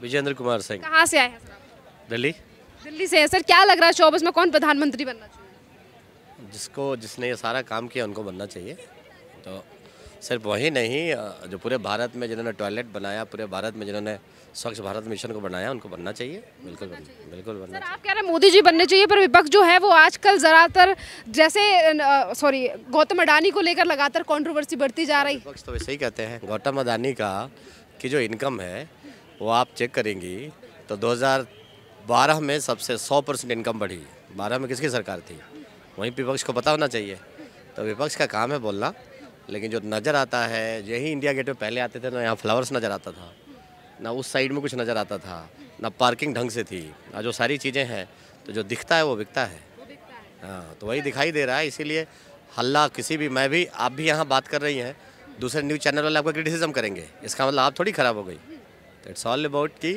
विजेंद्र कुमार सिंह। कहाँ से आए हैं सर आप? दिल्ली। दिल्ली से हैं। सर क्या लग रहा है चौबीस में कौन प्रधानमंत्री बनना चाहिए? जिसको जिसने ये सारा काम किया उनको बनना चाहिए। तो सिर्फ़ वही नहीं जो पूरे भारत में जिन्होंने टॉयलेट बनाया पूरे भारत में जिन्होंने स्वच्छ भारत मिशन को बनाया उनको बनना चाहिए। बिल्कुल बनना बिल्कुल बनना सर आप कह रहे हैं मोदी जी बनने चाहिए पर विपक्ष जो है वो आजकल ज़्यादातर जैसे सॉरी गौतम अडानी को लेकर लगातार कंट्रोवर्सी बढ़ती जा रही। है विपक्ष तो वैसे ही कहते हैं गौतम अडानी का की जो इनकम है वो आप चेक करेंगी तो 2012 में सबसे 100 परसेंट इनकम बढ़ी। 12 में किसकी सरकार थी? वहीं विपक्ष को पता होना चाहिए। तो विपक्ष का काम है बोलना, लेकिन जो नज़र आता है, यही इंडिया गेट पे पहले आते थे, ना यहाँ फ्लावर्स नज़र आता था, ना उस साइड में कुछ नज़र आता था, ना पार्किंग ढंग से थी, ना जो सारी चीज़ें हैं तो जो दिखता है वो बिकता है। हाँ तो वही दिखाई दे रहा है, इसीलिए हल्ला किसी भी, मैं भी, आप भी यहाँ बात कर रही हैं, दूसरे न्यूज़ चैनल वाले आपका क्रिटिसिज्म करेंगे। इसका मतलब आप थोड़ी ख़राब हो गई। तो इट्स ऑल अबाउट कि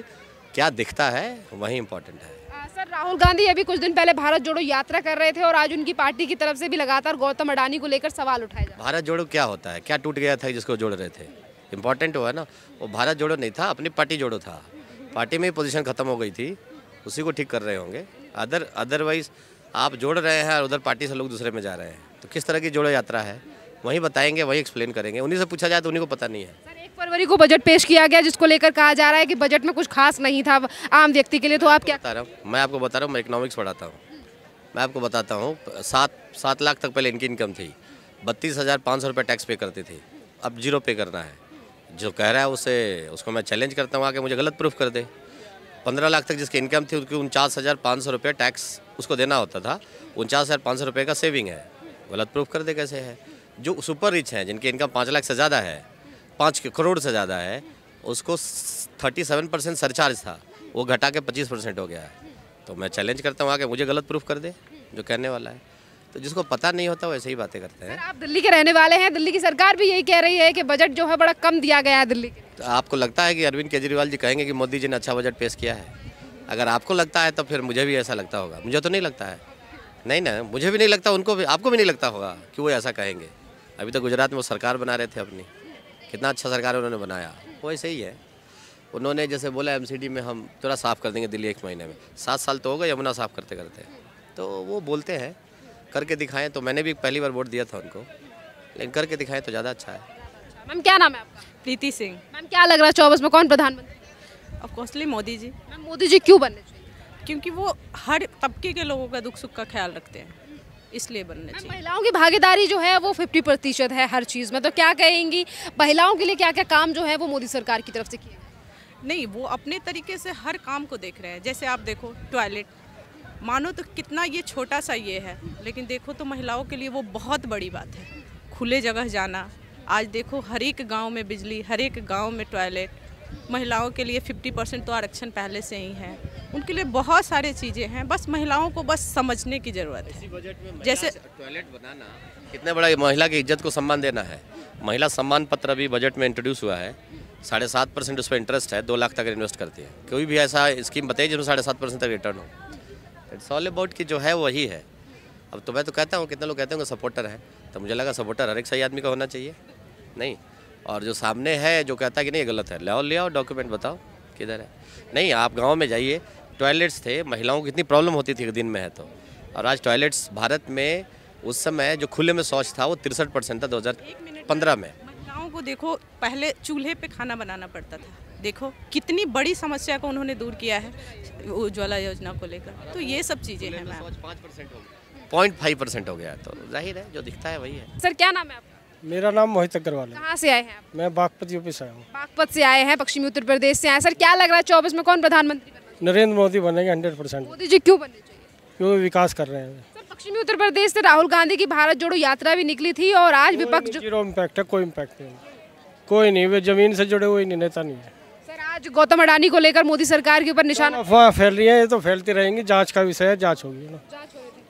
क्या दिखता है वही इम्पोर्टेंट है। सर राहुल गांधी अभी कुछ दिन पहले भारत जोड़ो यात्रा कर रहे थे और आज उनकी पार्टी की तरफ़ से भी लगातार गौतम अडानी को लेकर सवाल उठाए जा रहे भारत जोड़ो क्या होता है? क्या टूट गया था जिसको जोड़ रहे थे? इम्पोर्टेंट हुआ ना? वो भारत जोड़ो नहीं था अपनी पार्टी जोड़ो था। पार्टी में पोजीशन खत्म हो गई थी। उसी को ठीक कर रहे होंगे। अदर अदरवाइज़ आप जोड़ रहे हैं और उधर पार्टी से लोग दूसरे में जा रहे हैं। तो किस तरह की जोड़ो यात्रा है? वहीं बताएँगे वहीं एक्सप्लेन करेंगे। उन्हीं से पूछा जाए तो उन्हीं को पता नहीं है। फरवरी को बजट पेश किया गया, जिसको लेकर कहा जा रहा है कि बजट में कुछ खास नहीं था आम व्यक्ति के लिए। तो आप क्या बता रहा हूँ, मैं आपको बता रहा हूँ, मैं इकोनॉमिक्स पढ़ाता हूँ। मैं आपको बताता हूँ, सात सात लाख तक पहले इनकी इनकम थी। बत्तीस हज़ार पाँच सौ रुपये टैक्स पे करती थी। अब ज़ीरो पे करना है। जो कह रहा है उसे, उसको मैं चैलेंज करता हूँ आके मुझे गलत प्रूफ कर दे। पंद्रह लाख तक जिसकी इनकम थी, उसकी उनचास हज़ार पाँच सौ रुपये टैक्स उसको देना होता था। उनचास हज़ार पाँच सौ रुपये का सेविंग है। गलत प्रूफ कर दे कैसे है। जो सुपर रिच हैं, जिनकी इनकम पाँच लाख से ज़्यादा है पाँच करोड़ से ज़्यादा है उसको थर्टी सेवन परसेंट सरचार्ज था वो घटा के पच्चीस परसेंट हो गया है। तो मैं चैलेंज करता हूँ आके मुझे गलत प्रूफ कर दे जो कहने वाला है। तो जिसको पता नहीं होता वैसे ही बातें करते हैं। आप दिल्ली के रहने वाले हैं दिल्ली की सरकार भी यही कह रही है कि बजट जो है बड़ा कम दिया गया है दिल्ली तो आपको लगता है कि अरविंद केजरीवाल जी कहेंगे कि मोदी जी ने अच्छा बजट पेश किया है? अगर आपको लगता है तो फिर मुझे भी ऐसा लगता होगा। मुझे तो नहीं लगता है। नहीं ना मुझे भी नहीं लगता उनको भी आपको भी नहीं लगता होगा कि वो ऐसा कहेंगे। अभी तो गुजरात में वो सरकार बना रहे थे अपनी। कितना अच्छा सरकार उन्होंने बनाया। वो ऐसे ही। है उन्होंने जैसे बोला एमसीडी में हम थोड़ा साफ़ कर देंगे दिल्ली एक महीने में। सात साल तो हो गए यमुना साफ़ करते करते। तो वो बोलते हैं करके दिखाएँ तो। मैंने भी पहली बार वोट दिया था उनको। लेकिन करके दिखाएँ तो ज़्यादा अच्छा है। मैम क्या नाम है आपका? प्रीति सिंह। मैम क्या लग रहा है चौबीस में कौन प्रधानमंत्री? Of coursely Modi ji. Ma'am Modi ji क्यों बनने चाहिए? क्योंकि वो हर तबके के लोगों का दुख सुख का ख्याल रखते हैं। इसलिए बनने चाहिए। महिलाओं की भागीदारी जो है वो 50 प्रतिशत है हर चीज़ में। तो क्या कहेंगी महिलाओं के लिए क्या क्या काम जो है वो मोदी सरकार की तरफ़ से किए नहीं वो अपने तरीके से हर काम को देख रहे हैं। जैसे आप देखो टॉयलेट मानो तो कितना ये छोटा सा ये है लेकिन देखो तो महिलाओं के लिए वो बहुत बड़ी बात है। खुले जगह जाना। आज देखो हर एक गाँव में बिजली हर एक गाँव में टॉयलेट महिलाओं के लिए 50 परसेंट तो आरक्षण पहले से ही है। उनके लिए बहुत सारे चीज़ें हैं बस महिलाओं को बस समझने की ज़रूरत है। जैसे टॉयलेट बनाना कितना बड़ा महिला की इज़्ज़त को सम्मान देना है। महिला सम्मान पत्र अभी बजट में इंट्रोड्यूस हुआ है। साढ़े सात परसेंट उस पर इंटरेस्ट है दो लाख तक इन्वेस्ट करती है। कोई भी ऐसा स्कीम बताइए जिसमें साढ़े सात परसेंट तक रिटर्न हो। इट्स ऑल अबाउट कि जो है वही है। अब तो मैं तो कहता हूँ कितने लोग कहते हैं सपोर्टर है। तो मुझे लगा सपोर्टर हर एक सही आदमी का होना चाहिए। नहीं। और जो सामने है जो कहता है कि नहीं गलत है। लाओ ले आओ डॉक्यूमेंट बताओ किधर है? नहीं आप गाँव में जाइए। टॉयलेट्स थे महिलाओं को कितनी प्रॉब्लम होती थी दिन में है तो। और आज टॉयलेट्स भारत में उस समय जो खुले में शौच था वो तिरसठ परसेंट था दो पंद्रह में। महिलाओं को देखो पहले चूल्हे पे खाना बनाना पड़ता था। देखो कितनी बड़ी समस्या को उन्होंने दूर किया है उज्ज्वला योजना को लेकर। तो ये सब चीज़ें हैं मैम। हो गया। पॉइंट फाइव परसेंट हो गया तो ज़ाहिर है जो दिखता है वही है। सर क्या नाम है आपका? मेरा नाम मोहित अग्रवाल है। कहाँ से आए हैं आप? मैं बागपत यूपी से आया हूँ। बागपत से आए हैं पश्चिमी उत्तर प्रदेश से आए सर क्या लग रहा है चौबीस में कौन प्रधानमंत्री नरेंद्र मोदी बनेंगे हंड्रेड परसेंट। मोदी जी क्यों बनने चाहिए? क्योंकि विकास कर रहे हैं। सर पश्चिमी उत्तर प्रदेश से राहुल गांधी की भारत जोड़ो यात्रा भी निकली थी और आज विपक्ष ज़ीरो इम्पैक्ट है कोई इम्पैक्ट नहीं कोई नहीं वे ज़मीन से जुड़े हुए नेता नहीं है। सर आज गौतम अडानी को लेकर मोदी सरकार के ऊपर निशान अफवाह फैल रही है ये तो फैलती रहेंगी जाँच का विषय है जाँच होगी ना?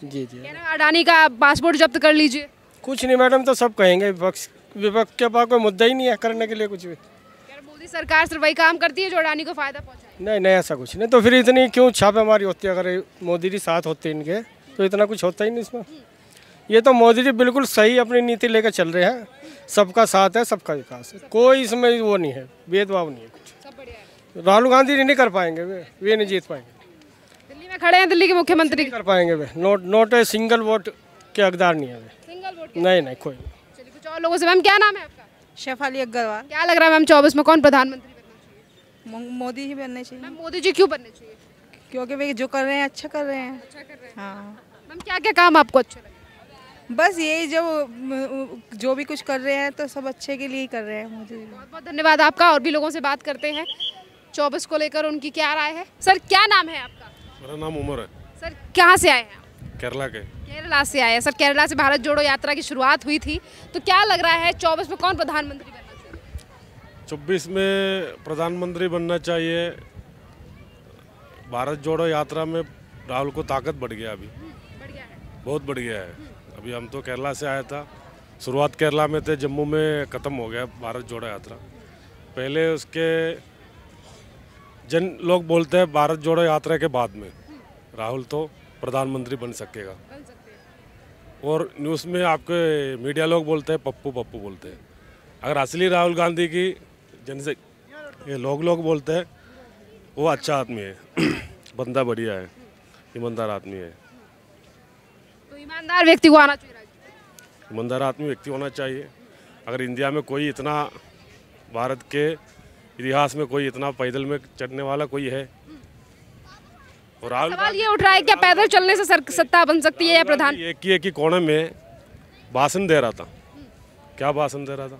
जी जी। अडानी का पासपोर्ट जब्त कर लीजिए। कुछ नहीं मैडम तो सब कहेंगे विपक्ष विपक्ष के पास कोई मुद्दा ही नहीं है करने के लिए कुछ भी। मोदी सरकार सिर्फ़ वही काम करती है जो अडानी को फ़ायदा पहुँचाए। नहीं नहीं ऐसा कुछ नहीं। तो फिर इतनी क्यों छापेमारी होती है? अगर मोदी जी साथ होते इनके तो इतना कुछ होता ही नहीं इसमें। ये तो मोदी जी बिल्कुल सही अपनी नीति लेकर चल रहे हैं। सबका साथ है सबका विकास है। कोई इसमें वो नहीं है भेदभाव नहीं है कुछ। राहुल गांधी जी नहीं कर पाएँगे वे वे नहीं जीत पाएँगे। दिल्ली में खड़े हैं दिल्ली के मुख्यमंत्री। कर पाएँगे वे। नोट नोट सिंगल वोट के हकदार नहीं है वे। नहीं नहीं कोई नहीं। चलिए कुछ और लोगों से मैम क्या नाम है आपका? शेफाली अग्रवाल। क्या लग रहा है मैम चौबीस में कौन प्रधानमंत्री बनना चाहिए? मोदी ही बनने चाहिए। मैम मोदी जी क्यों बनने चाहिए? क्योंकि वे जो कर रहे हैं अच्छा कर रहे हैं। अच्छा कर रहे हैं। हाँ। मैम क्या क्या काम आपको अच्छे लगे बस यही जो जो भी कुछ कर रहे हैं तो सब अच्छे के लिए ही कर रहे हैं जी। बहुत बहुत धन्यवाद आपका और भी लोगों से बात करते हैं। चौबीस को लेकर उनकी क्या राय है? सर क्या नाम है आपका? मेरा नाम उमर है। सर कहाँ से आए हैं केरला के। केरला से आए सर केरला से भारत जोड़ो यात्रा की शुरुआत हुई थी। तो क्या लग रहा है चौबीस में कौन प्रधानमंत्री बनना चाहिए? चौबीस में प्रधानमंत्री बनना चाहिए। भारत जोड़ो यात्रा में राहुल को ताकत बढ़ गया अभी। बढ़िया है। बहुत बढ़ गया है। अभी हम तो केरला से आया था। शुरुआत केरला में थे जम्मू में ख़त्म हो गया भारत जोड़ो यात्रा। पहले उसके जन लोग बोलते हैं भारत जोड़ो यात्रा के बाद में। राहुल तो प्रधानमंत्री बन सकेगा। और न्यूज़ में आपके मीडिया लोग बोलते हैं पप्पू पप्पू बोलते हैं। अगर असली राहुल गांधी की जनसे ये लोग लोग बोलते हैं वो अच्छा आदमी है। बंदा बढ़िया है ईमानदार आदमी है। तो ईमानदार व्यक्ति को आना चाहिए ईमानदार आदमी व्यक्ति होना चाहिए। अगर इंडिया में कोई इतना भारत के इतिहास में कोई इतना पैदल में चढ़ने वाला कोई है और राहुल सवाल ये उठ रहा है क्या पैदल चलने से सर, सत्ता बन सकती है या प्रधान? एक ही एक ही कोने में भाषण दे रहा था। क्या भाषण दे रहा था?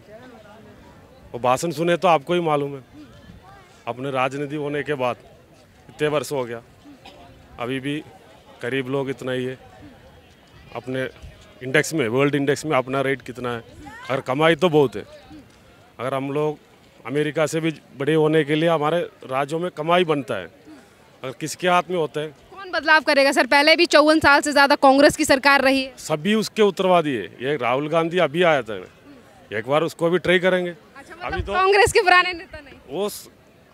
वो भाषण सुने तो आपको ही मालूम है। अपने राजनीति होने के बाद इतने वर्ष हो गया। अभी भी करीब लोग इतना ही है। अपने इंडेक्स में वर्ल्ड इंडेक्स में अपना रेट कितना है? अगर कमाई तो बहुत है। अगर हम लोग अमेरिका से भी बड़े होने के लिए हमारे राज्यों में कमाई बनता है अगर किसके हाथ में होता है? कौन बदलाव करेगा सर? पहले भी चौवन साल से ज़्यादा कांग्रेस की सरकार रही है। सभी उसके उत्तरवादी है। ये राहुल गांधी अभी आया था। एक बार उसको भी ट्राई करेंगे। अच्छा, अभी तो कांग्रेस के पुराने नेता नहीं। वो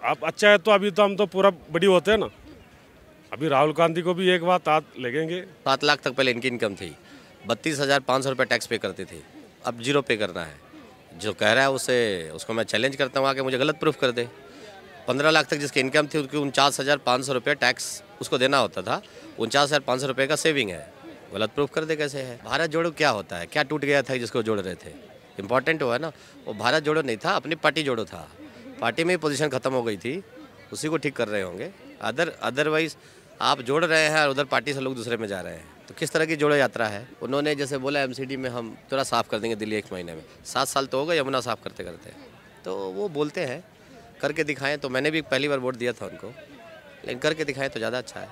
आप अच्छा है तो अभी तो हम तो पूरा बड़ी होते हैं ना। अभी राहुल गांधी को भी एक बात हाथ लगेंगे। सात लाख तक पहले इनकी इनकम थी। बत्तीस हज़ार पाँच सौ रुपये टैक्स पे करते थे। अब ज़ीरो पे करना है। जो कह रहा है उसे उसको मैं चैलेंज करता हूँ आके मुझे गलत प्रूफ कर दे। पंद्रह लाख तक जिसकी इनकम थी, उसकी उनचास हज़ार पाँच सौ रुपये टैक्स उसको देना होता था। उनचास हज़ार पाँच सौ रुपये का सेविंग है। गलत प्रूफ कर दे कैसे है? भारत जोड़ो क्या होता है? क्या टूट गया था जिसको जोड़ रहे थे? इंपॉर्टेंट हुआ ना? वो भारत जोड़ो नहीं था, अपनी पार्टी जोड़ो था। पार्टी में ही पोजीशन खत्म हो गई थी। उसी को ठीक कर रहे होंगे। अदर अदरवाइज़ आप जोड़ रहे हैं और उधर पार्टी से लोग दूसरे में जा रहे हैं। तो किस तरह की जोड़ो यात्रा है? उन्होंने जैसे बोला एमसीडी में हम थोड़ा साफ़ कर देंगे दिल्ली एक महीने में। सात साल तो हो गए यमुना साफ़ करते करते तो वो बोलते हैं करके दिखाएँ तो मैंने भी पहली बार वोट दिया था उनको। लेकिन करके दिखाएँ तो ज़्यादा अच्छा है।